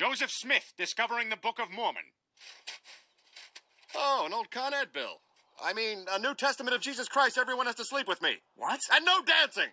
Joseph Smith discovering the Book of Mormon. Oh, an old Con Ed bill. I mean, a New Testament of Jesus Christ, everyone has to sleep with me. What? And no dancing!